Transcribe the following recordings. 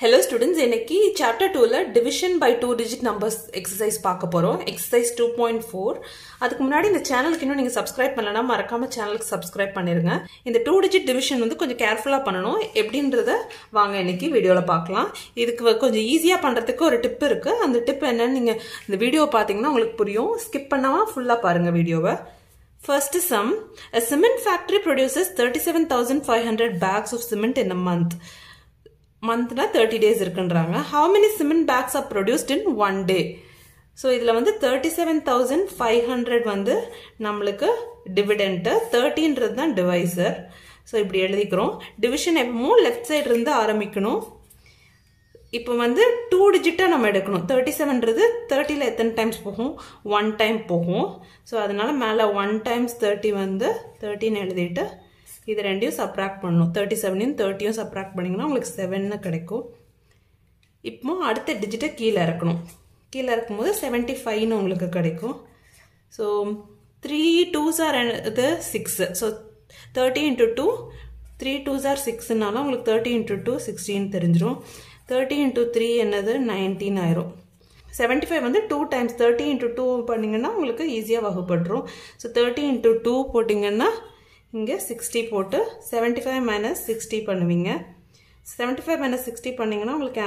Hello students இன்னைக்கு chapter டூவில் division by two digit numbers exercise பார்க்க போகிறோம் எக்ஸசைஸ் டூ பாயிண்ட் ஃபோர் அதுக்கு முன்னாடி இந்த சேனலுக்கு இன்னும் நீங்கள் சப்ஸ்கிரைப் பண்ணலன்னா மறக்காம சேனலுக்கு சப்ஸ்கிரைப் பண்ணிருங்க. இந்த டூ டிஜிட் டிவிஷன் வந்து கொஞ்சம் கேர்ஃபுல்லாக பண்ணணும். எப்படின்றத வாங்க இன்னைக்கு வீடியோவில் பார்க்கலாம். இதுக்கு கொஞ்சம் ஈஸியாக பண்ணுறதுக்கு ஒரு டிப் இருக்குது அந்த டிப் என்னன்னு நீங்கள் இந்த வீடியோ பார்த்தீங்கன்னா உங்களுக்கு புரியும். ஸ்கிப் பண்ணாமல் ஃபுல்லாக பாருங்கள் வீடியோவை First sum, a cement factory produces 37,500 bags of cement in a month. மந்த்னா தேர்ட்டி டேஸ் இருக்குன்றாங்க. How many cement bags are produced in one day so இதில் வந்து thirty seven thousand five hundred வந்து நம்மளுக்கு டிவிடெண்ட்டு தேர்ட்டின்றது தான் டிவைசர் ஸோ இப்படி எழுதிக்கிறோம். Division எப்பவும் லெஃப்ட் சைடு இருந்து ஆரம்பிக்கணும். இப்போ வந்து டூ டிஜிட்டாக நம்ம எடுக்கணும். தேர்ட்டி செவன்றது தேர்ட்டியில் எத்தனை டைம்ஸ் போகும்? ஒன் டைம் போகும். ஸோ அதனால் மேலே ஒன் டைம்ஸ் தேர்ட்டி வந்து தேர்ட்டின்னு எழுதிட்டு இது ரெண்டையும் சப்ராக்ட் பண்ணணும். தேர்ட்டி செவனையும் தேர்ட்டியும் சப்ராக்ட் பண்ணிங்கன்னா உங்களுக்கு செவன்னு கிடைக்கும். இப்போ அடுத்த டிஜிட்டை கீழே இறக்கணும். கீழே இறக்கும்போது செவன்ட்டி ஃபைவ்னு உங்களுக்கு கிடைக்கும். ஸோ த்ரீ டூஸ் ஆர் இது six so thirty into two three twos are சிக்ஸ்னாலும் உங்களுக்கு தேர்ட்டி இன்ட்டு டூ சிக்ஸ்டீன் தெரிஞ்சிடும் தேர்ட்டி இன்ட்டு த்ரீ என்னது? நைன்டீன் ஆயிரும். செவன்ட்டி ஃபைவ் வந்து two times thirty into two பண்ணிங்கன்னா உங்களுக்கு ஈஸியாக வகுப்பட்டுரும். ஸோ தேர்ட்டி இன்ட்டு டூ போட்டிங்கன்னா இங்கே சிக்ஸ்டி போட்டு செவன்ட்டி ஃபைவ் மைனஸ் சிக்ஸ்டி பண்ணுவீங்க. செவன்ட்டி ஃபைவ் மைனஸ் சிக்ஸ்டி பண்ணிங்கன்னா உங்களுக்கு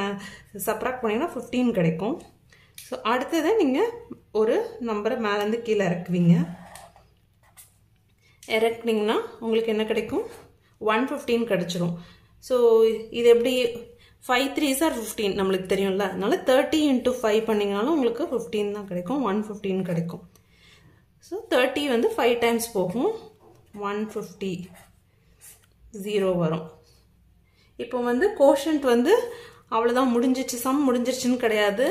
சப்ராக்ட் பண்ணிங்கன்னா ஃபிஃப்டீன் கிடைக்கும். ஸோ அடுத்ததை நீங்கள் ஒரு நம்பரை மேலேருந்து கீழே இறக்குவீங்க. இறக்குனீங்கன்னா உங்களுக்கு என்ன கிடைக்கும்? ஒன் ஃபிஃப்டீன் கிடச்சிரும். ஸோ இது எப்படி? ஃபைவ் த்ரீஸ் ஆர் ஃபிஃப்டீன் நம்மளுக்கு தெரியும்ல. அதனால தேர்ட்டி இன்ட்டு ஃபைவ் பண்ணிங்கனாலும் உங்களுக்கு ஃபிஃப்டீன் தான் கிடைக்கும். ஒன் ஃபிஃப்டீன் கிடைக்கும். ஸோ தேர்ட்டி வந்து ஃபைவ் டைம்ஸ் போகும். ஒன் ஃபிஃப்டி ஜீரோ வரும். இப்போ வந்து கோஷன்ட் வந்து அவ்வளோதான் முடிஞ்சிச்சு. சம் முடிஞ்சிருச்சுன்னு கிடையாது.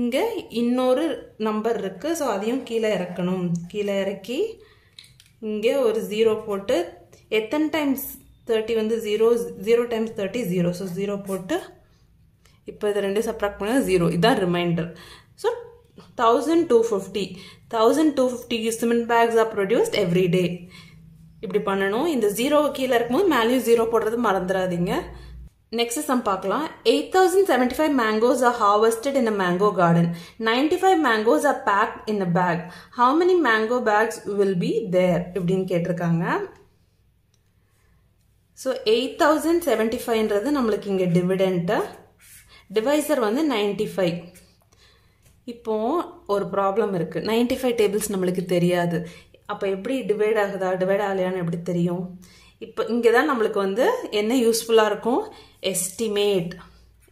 இங்கே இன்னொரு நம்பர் இருக்குது ஸோ அதையும் கீழே இறக்கணும். கீழே இறக்கி இங்கே ஒரு ஜீரோ போட்டு எத்தனை டைம்ஸ் தேர்ட்டி வந்து zero zero times thirty zero so zero போட்டு இப்போ இது ரெண்டு சப்ராக்ட் பண்ணால் ஜீரோ இதுதான் remainder so thousand two fifty thousand two fifty cement bags are produced every day இப்படி பண்ணணும். இந்த ஜீரோ கீழே இருக்கும்போது மேலேயும் ஜீரோ போடுறது மறந்துடாதீங்க. நெக்ஸ்ட் சம் பார்க்கலாம். Eight thousand seventy five mangoes are harvested in a mango garden ninety five mangoes are pack in a bag how many mango bags will be there இப்படின்னு கேட்டிருக்காங்க. ஸோ எயிட் தௌசண்ட் செவன்டி ஃபைவ்ன்றது நம்மளுக்கு இங்கே dividend divisor வந்து ninety five இப்போ ஒரு problem இருக்குது ninety five tables நம்மளுக்கு தெரியாது. அப்போ எப்படி டிவைட் ஆகுதா? டிவைட் ஆகலையான்னு எப்படி தெரியும்? இப்போ இங்கே தான் நம்மளுக்கு வந்து என்ன யூஸ்ஃபுல்லாக இருக்கும்? எஸ்டிமேட்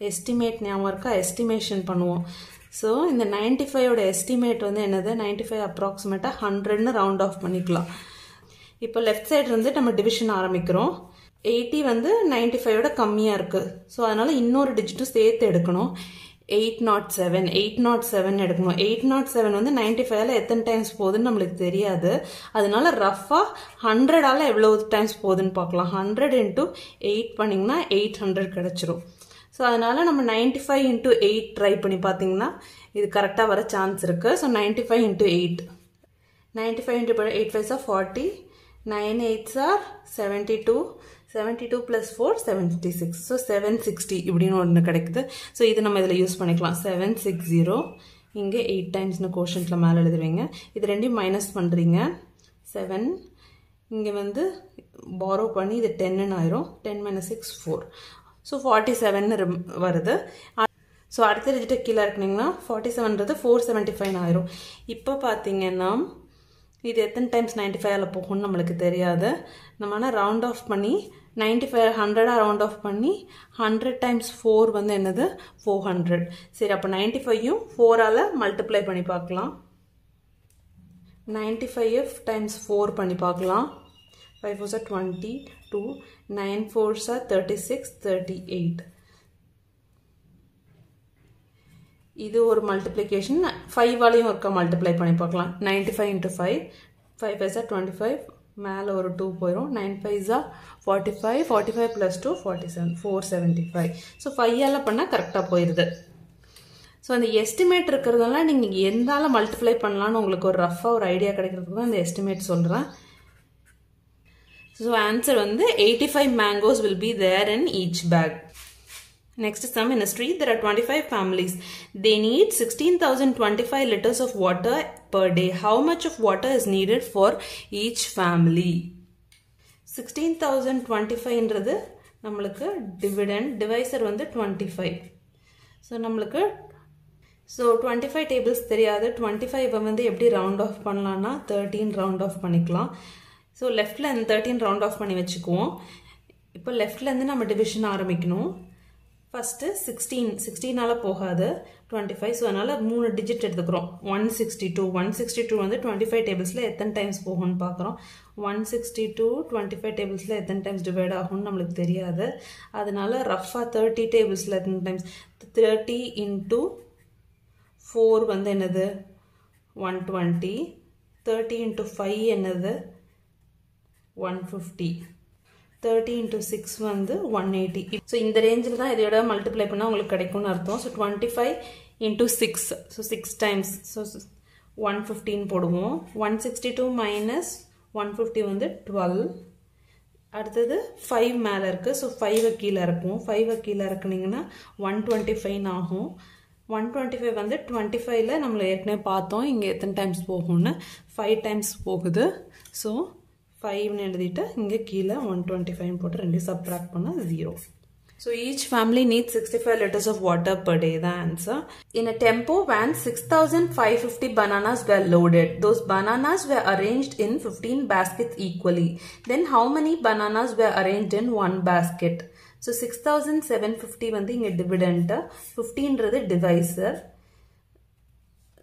எஸ்டிமேட் ஞாபகம் இருக்கா? எஸ்டிமேஷன் பண்ணுவோம். ஸோ இந்த நைன்டி ஃபைவோட எஸ்டிமேட் வந்து என்னது? நைன்டி ஃபைவ் அப்ராக்சிமேட்டாக ஹண்ட்ரட்னு ரவுண்ட் ஆஃப் பண்ணிக்கலாம். இப்போ லெஃப்ட் சைடு இருந்து நம்ம டிவிஷன் ஆரம்பிக்கிறோம். எயிட்டி வந்து நைன்டி ஃபைவோட கம்மியாக இருக்குது ஸோ அதனால் இன்னொரு டிஜிட்டும் சேர்த்து எடுக்கணும். Eight naught seven eight naught seven எடுக்கணும். எயிட் நாட் செவன் வந்து நைன்டி ஃபைவ்ல எத்தனை டைம்ஸ் போகுதுன்னு நம்மளுக்கு தெரியாது. அதனால ரஃபாக ஹண்ட்ரடால் எவ்வளோ டைம்ஸ் போகுதுன்னு பார்க்கலாம். ஹண்ட்ரட் இன்ட்டு எயிட் பண்ணிங்கன்னா எயிட் ஹண்ட்ரட் கிடச்சிரும். ஸோ அதனால் நம்ம ninety five into eight try பண்ணி பார்த்தீங்கன்னா இது கரெக்டாக வர சான்ஸ் இருக்குது so ninety five into eight ninety five into eight five are forty nine eights are seventy two seventy two plus four seventy six so seven sixty இப்படின்னு ஒன்று கிடைக்குது. So இது நம்ம இதில் யூஸ் பண்ணிக்கலாம். செவன் சிக்ஸ் ஜீரோ இங்கே eight டைம்ஸ்னு கோஷன்ட்டில் மேலே எழுதுவீங்க. இது ரெண்டையும் மைனஸ் பண்ணுறீங்க செவன் இங்கே வந்து பாரோ பண்ணி இது டென்னு ஆயிரும். Ten minus six four so forty seven வருது. ஸோ அடுத்த டிஜிட்டை கீழே இருக்குனிங்கன்னா ஃபார்ட்டி செவன்றது ஃபோர் செவன்ட்டி ஃபைவ் ஆயிரும். இப்போ பார்த்தீங்கன்னா இது எத்தனை டைம்ஸ் நைன்டி ஃபைவ்ல போகும்னு நம்மளுக்கு தெரியாது. நம்ம ஆனால் ரவுண்ட் ஆஃப் பண்ணி நைன்டி ஃபைவ் ஹண்ட்ரடாக ரவுண்ட் ஆஃப் பண்ணி ஹண்ட்ரட் டைம்ஸ் ஃபோர் வந்து என்னது? ஃபோர் ஹண்ட்ரட் சரி அப்போ நைன்டி ஃபைவையும் ஃபோரால் மல்டிப்ளை பண்ணி பார்க்கலாம். நைன்டி ஃபைவ் டைம்ஸ் ஃபோர் பண்ணி பார்க்கலாம். Five four are twenty two nine four are thirty six thirty eight இது ஒரு மல்டிப்ளிகேஷன் ஃபைவாலையும் ஒருக்கா மல்டிப்ளை பண்ணி பார்க்கலாம். Ninety five into five five fives are twenty five மேலே ஒரு டூ போயிடும் nine fives are forty five forty five plus two forty seven four seventy five so ஃபைவால் பண்ணால் கரெக்டாக போயிடுது ஸோ அந்த எஸ்டிமேட் இருக்கிறதெல்லாம் நீங்கள் எந்தால மல்டிப்ளை பண்ணலான்னு உங்களுக்கு ஒரு ரஃபாக ஒரு ஐடியா கிடைக்கிறதுக்கு தான் அந்த எஸ்டிமேட் சொல்கிறேன் ஸோ ஆன்சர் வந்து eighty five mangoes will be there in each bag Next sum in a street there are 25 families. They need 16,025 liters of water per day. How much of water is needed for each family? 16,025ன்றது நம்மளுக்கு dividend divisor வந்து 25 so நம்மளுக்கு so twenty five tables தெரியாது twenty five வந்து எப்படி round off பண்ணலான்னா thirteen round off பண்ணிக்கலாம் so லெஃப்டில் அந்த தேர்ட்டீன் ரவுண்ட் ஆஃப் பண்ணி வச்சுக்குவோம் இப்போ லெஃப்ட்லேருந்து நம்ம டிவிஷன் ஆரம்பிக்கணும் ஃபஸ்ட்டு சிக்ஸ்டீன் சிக்ஸ்டீனால் போகாது. டுவெண்ட்டி ஃபைவ் ஸோ அதனால் மூணு டிஜிட் எடுத்துக்கிறோம். One sixty two one sixty two வந்து டுவெண்ட்டி ஃபைவ் டேபிள்ஸில் எத்தனை டைம்ஸ் போகும்னு பார்க்குறோம். One sixty two twenty five டேபிள்ஸில் எத்தனை டைம்ஸ் டிவைட் ஆகும்னு நம்மளுக்கு தெரியாது. அதனால ரஃபாக தேர்ட்டி டேபிள்ஸில் எத்தனை டைம்ஸ் தேர்ட்டி இன்ட்டு ஃபோர் வந்து என்னது? One twenty thirty into five என்னது? One fifty thirty into six வந்து ஒன் எயிட்டி ஸோ இந்த ரேஞ்சில் தான் இதோட மல்டிப்ளை பண்ணால் உங்களுக்கு கிடைக்கும்னு அர்த்தம். So twenty five into six so six times so one fifteen போடுவோம். One sixty two minus one fifty வந்து டுவெல் அடுத்தது ஃபைவ் மேலே இருக்குது ஸோ ஃபைவை கீழே இருக்கும் ஃபைவை கீழே இருக்குனீங்கன்னா ஒன் டுவெண்ட்டி ஃபைவ்னு ஆகும். ஒன் டுவெண்ட்டி ஃபைவ் வந்து டுவெண்ட்டி ஃபைவ்ல நம்மளை ஏற்கனவே பார்த்தோம். இங்கே எத்தனை டைம்ஸ் போகும்னு? ஃபைவ் டைம்ஸ் போகுது. ஸோ ஃபைவ்னு எழுதிட்டு இங்கே கீழே ஒன் டுவெண்ட்டி ஃபைவ் போட்டு ரெண்டு சப்ட்ராக்ட் பண்ணால் zero So each family needs 65 liters of water per day, the answer. In a tempo van, 6,550 bananas were loaded. Those bananas were arranged in 15 baskets equally. Then how many bananas were arranged in one basket? So 6,750 வந்து இங்க dividend, 15ன்றது divisor.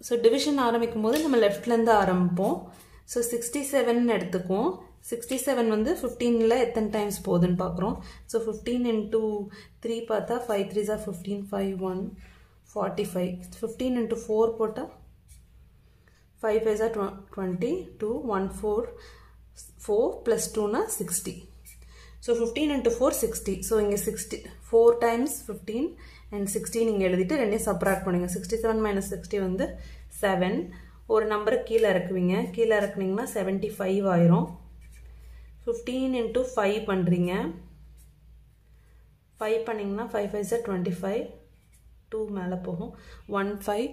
So division ஆரம்பிக்கும் போது நம்ம லெஃப்ட்லேருந்து ஆரம்பிப்போம் so sixty seven எடுத்துக்குவோம் sixty seven வந்து ஃபிஃப்டீனில் எத்தனை டைம்ஸ் போகுதுன்னு பார்க்குறோம். ஸோ ஃபிஃப்டீன் இன்ட்டு த்ரீ பார்த்தா five three are fifteen five one forty five fifteen into four போட்டால் five five are twenty two one four four plus டூனா sixty so fifteen into four sixty so இங்கே sixty four times fifteen and sixteen நீங்கள் எழுதிட்டு ரெண்டையும் subtract பண்ணுங்கள் sixty seven minus sixty வந்து seven ஒரு நம்பரை கீழே இறக்குவீங்க. கீழே இறக்குனீங்கன்னா செவன்ட்டி ஃபைவ் ஆயிரும். ஃபிஃப்டீன் இன்ட்டு ஃபைவ் பண்ணுறீங்க ஃபைவ் பண்ணிங்கன்னா five five are twenty five two மேலே போகும். One five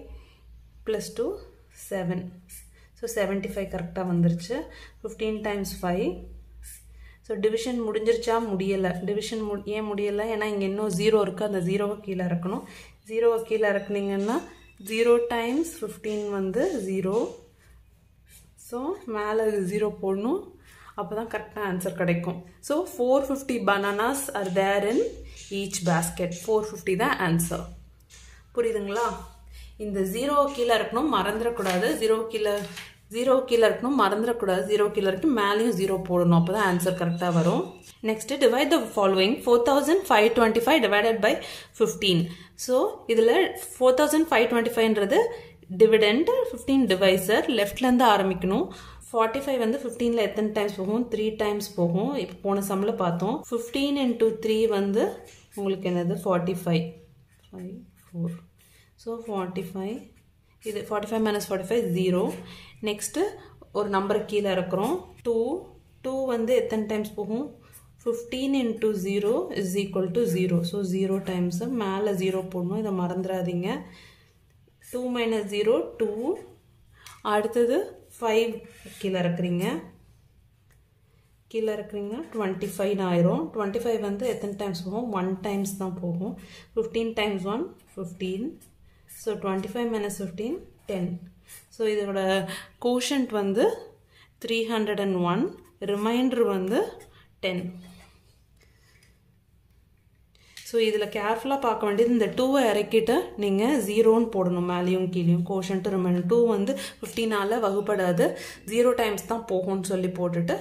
plus two seven so seventy five கரெக்டாக வந்துருச்சு. Fifteen times five so division முடிஞ்சிருச்சா? முடியலை. டிவிஷன் மு ஏன் முடியலை? ஏன்னா இங்கே இன்னும் ஜீரோ இருக்குது அந்த ஜீரோவை கீழே இறக்கணும். ஜீரோவை கீழே இறக்குனீங்கன்னா ஜீரோ டைம்ஸ் ஃபிஃப்டீன் வந்து ஜீரோ ஸோ மேலே ஜீரோ போடணும். அப்போ தான் கரெக்டாக ஆன்சர் கிடைக்கும். So four fifty bananas are there in each basket four fifty தான் ஆன்சர் புரியுதுங்களா? இந்த ஜீரோ கீழே இருக்கணும் மறந்துடக்கூடாது. ஜீரோ கீழே ஜீரோ கீழே இருக்கணும் மறந்துடக்கூடாது. ஜீரோ கீழே இருக்கு மேலேயும் ஜீரோ போடணும். அப்போ தான் ஆன்சர் கரெக்டாக வரும். Next divide the following four thousand five twenty five divided by fifteen so இதில் ஃபோர் தௌசண்ட் ஃபைவ் டுவெண்ட்டி ஃபைவ்ன்றது டிவிடெண்ட் ஃபிஃப்டீன் டிவைசர் லெஃப்ட்லேருந்து ஆரம்பிக்கணும். ஃபார்ட்டி ஃபைவ் வந்து ஃபிஃப்டீனில் எத்தனை டைம்ஸ் போகும்? த்ரீ டைம்ஸ் போகும். இப்போ போன சம்மில் பார்த்தோம். ஃபிஃப்டீன் இன்ட்டு த்ரீ வந்து உங்களுக்கு என்னது? Forty five five four so forty five இது forty five minus forty five zero next ஒரு நம்பர் கீழே இருக்கிறோம் டூ டூ வந்து எத்தனை டைம்ஸ் போகும்? Fifteen into zero is equal to zero so zero times மேலே ஜீரோ போடணும். இதை மறந்துடாதீங்க. டூ மைனஸ் ஜீரோ டூ அடுத்தது ஃபைவ் கீழே இருக்கிறீங்க கீழே இருக்கிறீங்க டுவெண்ட்டி ஃபைவ் ஆயிரும். டுவெண்ட்டி ஃபைவ் வந்து எத்தனை டைம்ஸ் போகும்? ஒன் டைம்ஸ் தான் போகும். Fifteen times one fifteen so twenty five minus fifteen ten so இதோட கோஷன்ட் வந்து three hundred and one remainder வந்து டென் ஸோ இதில் கேர்ஃபுல்லாக பார்க்க வேண்டியது இந்த டூவை இறக்கிட்டு நீங்கள் ஜீரோன்னு போடணும் மேலேயும் கீழேயும். கோஷன்ட்டு ரிமைண்டர் டூ வந்து ஃபிஃப்டீனால் வகுப்படாது. ஜீரோ டைம்ஸ் தான் போகும்னு சொல்லி போட்டுட்டு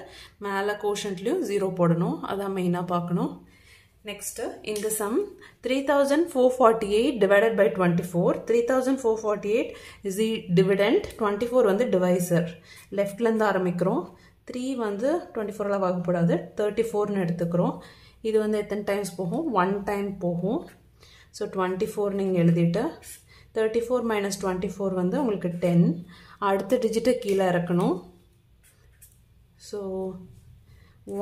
மேலே கோஷன்ட்லேயும் ஜீரோ போடணும். அதான் மெயினாக பார்க்கணும். நெக்ஸ்ட்டு இந்த sum three thousand four forty eight divided by twenty four three thousand four forty eight is the dividend twenty four வந்து டிவைசர் லெஃப்ட்லேருந்து ஆரம்பிக்கிறோம். த்ரீ வந்து டுவெண்ட்டி ஃபோரில் வகுப்படாது. தேர்ட்டி ஃபோர்னு எடுத்துக்கிறோம். இது வந்து எத்தனை டைம்ஸ் போகும்? ஒன் டைம் போகும். ஸோ டுவெண்ட்டி ஃபோர் நீங்கள் எழுதிட்டு thirty four minus twenty four வந்து உங்களுக்கு டென் அடுத்த டிஜிட்டை கீழே இறக்கணும். ஸோ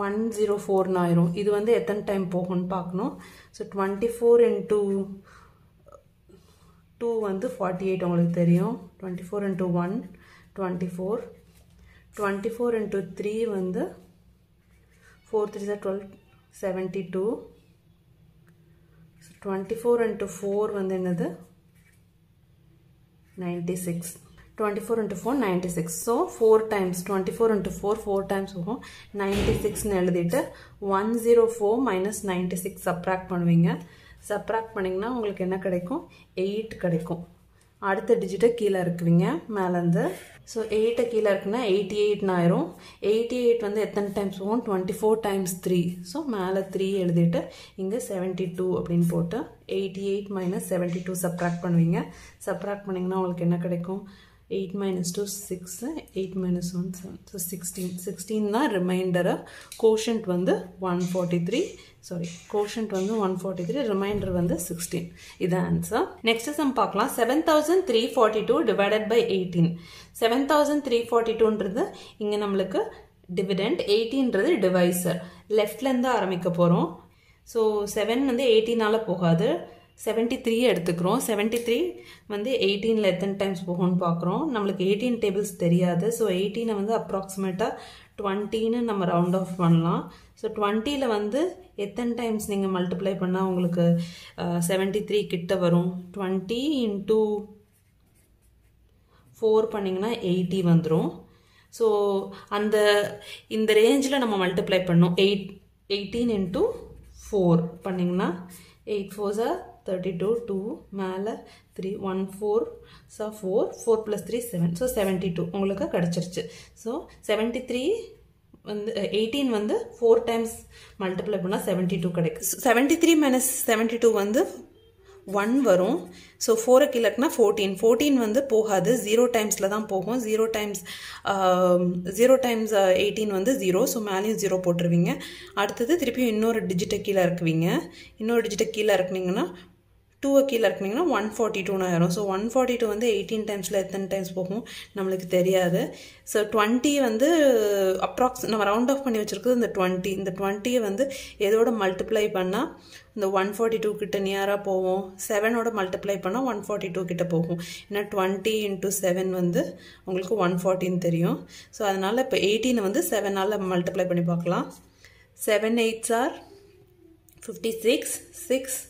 ஒன் ஜீரோ ஃபோர்னு ஆயிரும். இது வந்து எத்தனை டைம் போகும்னு பார்க்கணும். So twenty four into two வந்து ஃபார்ட்டி எயிட் உங்களுக்கு தெரியும். Twenty four into one twenty four twenty four into three வந்து four three are twelve seventy two twenty four into four வந்து என்னது? Ninety six twenty four into four ninety six so four times twenty four into four four times போகும் ninety சிக்ஸ்னு எழுதிட்டு one zero four minus ninety six subtract பண்ணுவீங்க. Subtract பண்ணிங்கன்னா உங்களுக்கு என்ன கிடைக்கும்? எயிட் கிடைக்கும். அடுத்த டிஜிட்டை கீழே இருக்குவீங்க. மேலேருந்து ஸோ எயிட்டை கீழே இருக்குன்னா எயிட்டி எயிட்னு ஆயிரும். எயிட்டி எயிட் வந்து எத்தனை டைம்ஸ் போகும்? Twenty four times three so மேலே த்ரீ எழுதிட்டு இங்கே செவன்ட்டி டூ அப்படின்னு போட்டு eighty eight minus seventy two subtract பண்ணுவீங்க. சப்ராக்ட் பண்ணிங்கன்னா உங்களுக்கு என்ன கிடைக்கும்? Eight minus two six eight minus one seven so sixteen sixteen தான் ரிமைண்டரு கோஷன்ட் வந்து one forty three sorry quotient வந்து ஒன் ஃபார்ட்டி த்ரீ ரிமைண்டர் வந்து சிக்ஸ்டீன் இது ஆன்சர் நெக்ஸ்ட் சம் பார்க்கலாம் seven thousand three forty two divided by eighteen seven thousand three forty டூன்றது இங்கே நம்மளுக்கு dividend எயிட்டீன்றது divisor லெஃப்ட்லேருந்து ஆரம்பிக்க போகிறோம் ஸோ செவன் வந்து எயிட்டீனால் போகாது. செவன்ட்டி த்ரீ எடுத்துக்கிறோம். செவன்ட்டி த்ரீ வந்து எயிட்டீனில் எத்தனை டைம்ஸ் போகும்னு பார்க்குறோம். நம்மளுக்கு எயிட்டீன் டேபிள்ஸ் தெரியாது. ஸோ எயிட்டீனை வந்து அப்ராக்சிமேட்டாக டுவெண்ட்டின்னு நம்ம ரவுண்ட் ஆஃப் பண்ணலாம். ஸோ டுவெண்ட்டியில் வந்து எத்தனை டைம்ஸ் நீங்கள் மல்டிப்ளை பண்ணால் உங்களுக்கு செவன்ட்டி த்ரீ கிட்ட வரும்? டுவெண்ட்டி இன்ட்டு ஃபோர் பண்ணிங்கன்னா எயிட்டி வந்துடும் ஸோ அந்த இந்த ரேஞ்சில் நம்ம மல்டிப்ளை பண்ணோம். எயிட் எயிட்டீன் இன்ட்டு ஃபோர் பண்ணிங்கன்னா eight four are thirty two two மேலே three one four so four four plus three seven so seventy two உங்களுக்கு கிடச்சிருச்சு. ஸோ செவன்ட்டி த்ரீ வந்து eh, எயிட்டீன் வந்து ஃபோர் டைம்ஸ் மல்டிப்ளை பண்ணால் seventy two கிடைக்கும். Seventy three minus seventy two வந்து one வரும். So ஃபோரை கீழக்குனா ஃபோர்டீன் ஃபோர்டீன் வந்து போகாது. ஜீரோ டைம்ஸில் தான் போகும். Zero times zero times eighteen வந்து ஜீரோ ஸோ மேலேயும் ஜீரோ போட்டுருவீங்க. அடுத்தது திருப்பியும் இன்னொரு டிஜிட்டை கீழே இருக்குவீங்க இன்னொரு டிஜிட்டை கீழே இருக்குனீங்கன்னா டூவை கீழே இருக்குனீங்கன்னா ஒன் ஃபார்ட்டி டூன்னு ஆயிரும். ஸோ ஒன் ஃபார்ட்டி டூ வந்து எயிட்டீன் டைம்ஸில் எத்தனை டைம்ஸ் போகும்? நம்மளுக்கு தெரியாது. ஸோ டுவெண்ட்டி வந்து அப்ராக்ஸ் நம்ம ரவுண்ட் ஆஃப் பண்ணி வச்சுருக்குது இந்த டுவெண்ட்டி இந்த டுவெண்ட்டியை வந்து எதோட மல்டிப்ளை பண்ணால் இந்த ஒன் ஃபார்ட்டி டூ கிட்ட நியராக போவோம். செவனோட மல்டிப்ளை பண்ணால் ஒன் ஃபார்ட்டி டூ கிட்ட போகும். ஏன்னா டுவெண்ட்டி இன்ட்டு செவன் வந்து உங்களுக்கு ஒன் ஃபார்ட்டின்னு தெரியும். ஸோ அதனால் இப்போ எயிட்டீனை வந்து செவனால் மல்டிப்ளை பண்ணி பார்க்கலாம். Seven eights are fifty six six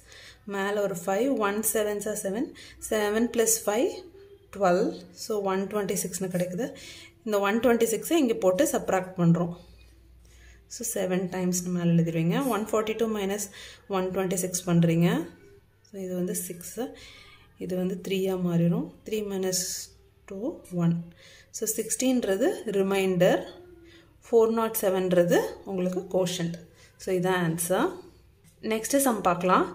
மேலே ஒரு five one sevens seven seven plus five twelve so one twenty சிக்ஸ்னு கிடைக்குது. இந்த ஒன் டுவெண்ட்டி சிக்ஸை இங்கே போட்டு சப்ராக்ட் பண்ணுறோம் ஸோ செவன் டைம்ஸ்னு மேலே எழுதிடுவீங்க one forty two minus one twenty six பண்ணுறீங்க ஸோ இது வந்து சிக்ஸு இது வந்து த்ரீயாக மாறிடும் three minus two one so சிக்ஸ்டீன்றது remainder four not செவன்றது உங்களுக்கு கோஷன்ட் ஸோ இதான் ஆன்சர் நெக்ஸ்ட்டு சம் பார்க்கலாம்.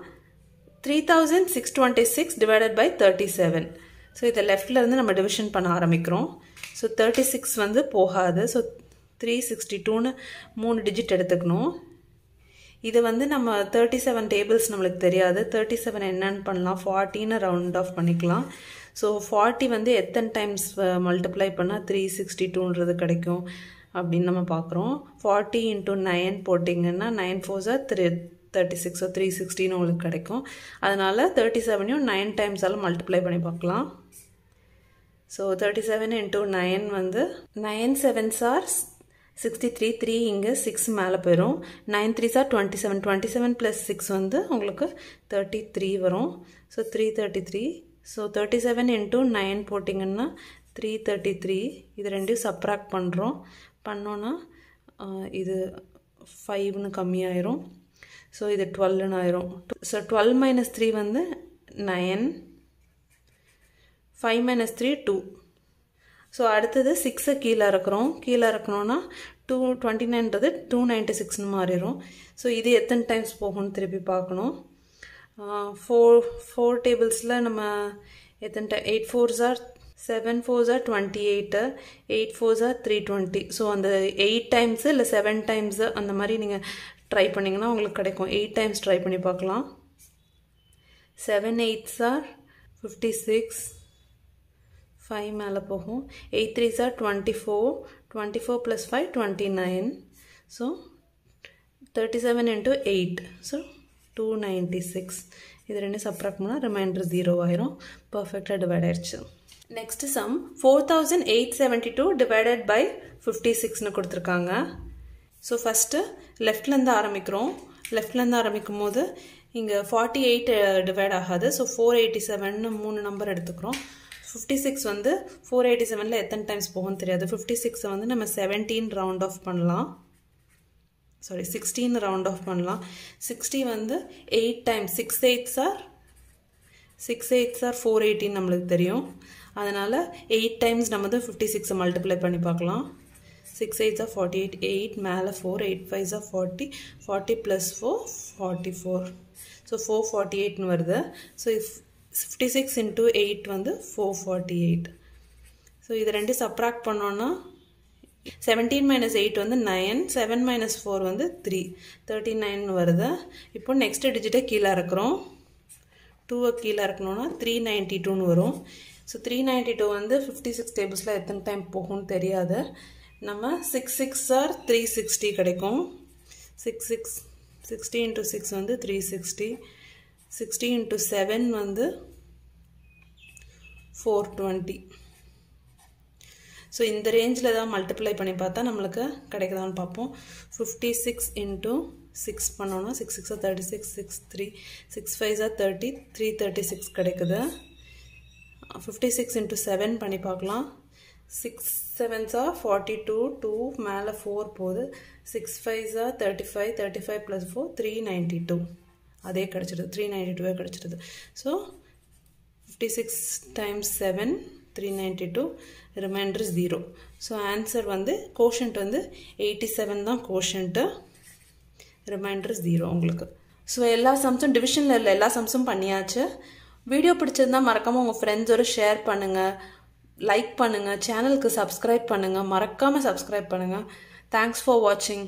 Three thousand six twenty six divided by thirty seven so இதை லெஃப்ட்லேருந்து நம்ம டிவிஷன் பண்ண ஆரம்பிக்கிறோம். ஸோ தேர்ட்டி சிக்ஸ் வந்து போகாது. ஸோ த்ரீ சிக்ஸ்டி டூன்னு மூணு டிஜிட் எடுத்துக்கணும். இது வந்து நம்ம தேர்ட்டி செவன் டேபிள்ஸ் நம்மளுக்கு தெரியாது. தேர்ட்டி செவன் என்னன்னு பண்ணலாம். ஃபார்ட்டின்னு ரவுண்ட் ஆஃப் பண்ணிக்கலாம். ஸோ ஃபார்ட்டி வந்து எத்தனை டைம்ஸ் மல்டிப்ளை பண்ணால் த்ரீ சிக்ஸ்டி டூன்றது கிடைக்கும் அப்படின்னு நம்ம பார்க்குறோம். ஃபார்ட்டி இன்ட்டு நைன் போட்டிங்கன்னா நைன் ஃபோர்ஸாக த்ரீ தேர்ட்டி சிக்ஸோ த்ரீ சிக்ஸ்டின்னு உங்களுக்கு கிடைக்கும். அதனால் தேர்ட்டி செவனையும் நைன் டைம்ஸால் மல்டிப்ளை பண்ணி பார்க்கலாம். So thirty seven into nine வந்து nine sevens are sixty three three இங்கே சிக்ஸ் மேலே போயிடும் nine three are twenty seven twenty seven plus six வந்து உங்களுக்கு தேர்ட்டி த்ரீ வரும். So three thirty three so thirty seven into nine போட்டிங்கன்னா three thirty three இது ரெண்டையும் சப்ராக்ட் பண்ணுறோம் பண்ணோன்னா இது ஃபைவ்னு கம்மியாயிரும். ஸோ இது டுவெல்னு ஆயிரும். ஸோ டுவெல் மைனஸ் த்ரீ வந்து nine five minus three two so அடுத்தது சிக்ஸை கீழே இறக்குறோம். கீழே இறக்கணும்னா டூ டுவெண்ட்டி நைன்றது டூ நைன்ட்டி சிக்ஸ்னு மாறிடும் ஸோ இது எத்தனை டைம்ஸ் போகும்னு திருப்பி பார்க்கணும். ஃபோர் ஃபோர் டேபிள்ஸில் நம்ம எத்தனை time eight fours are seven fours are twenty eight eight fours are three twenty so அந்த எயிட் டைம்ஸு இல்லை செவன் டைம்ஸு அந்த மாதிரி நீங்கள் ட்ரை பண்ணிங்கன்னா உங்களுக்கு கிடைக்கும். எயிட் டைம்ஸ் ட்ரை பண்ணி பார்க்கலாம். Seven eights are fifty six five மேலே போகும். Eight three are twenty four twenty four plus five twenty nine so thirty seven into eight so two ninety six இது ரெண்டு சப்ராக்ட் பண்ணால் ரிமைண்டர் ஜீரோ ஆயிரும். பர்ஃபெக்டாக divide ஆயிடுச்சு. Next sum four thousand eight seventy two divided by fifty சிக்ஸ்னு கொடுத்துருக்காங்க. So first லெஃப்ட்லேருந்து ஆரம்பிக்கிறோம். லெஃப்ட்லேருந்து ஆரம்பிக்கும் போது இங்கே ஃபார்ட்டி எயிட் டிவைட் ஆகாது. ஸோ ஃபோர் எயிட்டி செவன் மூணு நம்பர் எடுத்துக்கிறோம். ஃபிஃப்டி சிக்ஸ் வந்து ஃபோர் எயிட்டி செவனில் எத்தனை டைம்ஸ் போகும்னு தெரியாது. ஃபிஃப்டி சிக்ஸை வந்து நம்ம செவன்டீன் ரவுண்ட் ஆஃப் பண்ணலாம். சாரி சிக்ஸ்டீன் ரவுண்ட் ஆஃப் பண்ணலாம். சிக்ஸ்டி வந்து eight times six eights are six eights are four எயிட்டின்னு நம்மளுக்கு தெரியும். அதனால் எயிட் டைம்ஸ் நம்ம வந்து ஃபிஃப்டி சிக்ஸை மல்டிப்ளை பண்ணி பார்க்கலாம். Six eights of forty eight eight மேலே four eight fives of forty forty plus four forty four so four forty எயிட்னு வருது so if fifty six into eight வந்து ஃபோர் ஃபார்ட்டி எயிட் ஸோ இது ரெண்டு subtract பண்ணோன்னா seventeen minus eight வந்து nine seven minus four வந்து three thirty nine வருது இப்போ next டிஜிட்டை கீழே இருக்கிறோம் டூவை கீழே இருக்கணும்னா த்ரீ நைன்ட்டி டூன்னு வரும். ஸோ த்ரீ நைன்ட்டி டூ வந்து ஃபிஃப்டி சிக்ஸ் டேபிள்ஸில் எத்தனை டைம் போகும்னு தெரியாது. நம்ம six six are three sixty கிடைக்கும். Six six sixty into six வந்து three sixty sixty into seven வந்து ஃபோர் டுவெண்ட்டி ஸோ இந்த ரேஞ்சில் தான் மல்டிப்ளை பண்ணி பார்த்தா நம்மளுக்கு கிடைக்குதான்னு பார்ப்போம். ஃபிஃப்டி சிக்ஸ் இன்ட்டு சிக்ஸ் பண்ணோன்னா six சிக்ஸாக thirty six six three six ஃபைவ்ஸாக thirty three thirty six கிடைக்குது. ஃபிஃப்டி சிக்ஸ் இன்ட்டு செவன் பண்ணி பார்க்கலாம். சிக்ஸ் செவன்ஸா ஃபார்ட்டி டூ டூ மேலே ஃபோர் போகுது six ஃபைவ்ஸா thirty five thirty five plus four three ninety two அதே கிடச்சிடுது. Three ninety டூவே கிடச்சிடுது. So fifty six times seven three ninety two remainder zero so answer வந்து quotient வந்து எயிட்டி செவன் தான் quotient remainder zero உங்களுக்கு. So எல்லா சம்ஸும் டிவிஷனில் இல்லை எல்லா சம்ஸும் பண்ணியாச்சு. வீடியோ பிடிச்சிருந்தால் மறக்காமல் உங்கள் ஃப்ரெண்ட்ஸோட ஷேர் பண்ணுங்கள் லைக் பண்ணுங்கள் சேனலுக்கு சப்ஸ்கிரைப் பண்ணுங்கள் மறக்காமல் சப்ஸ்கிரைப் பண்ணுங்கள் தேங்க்ஸ் ஃபார் வாட்சிங்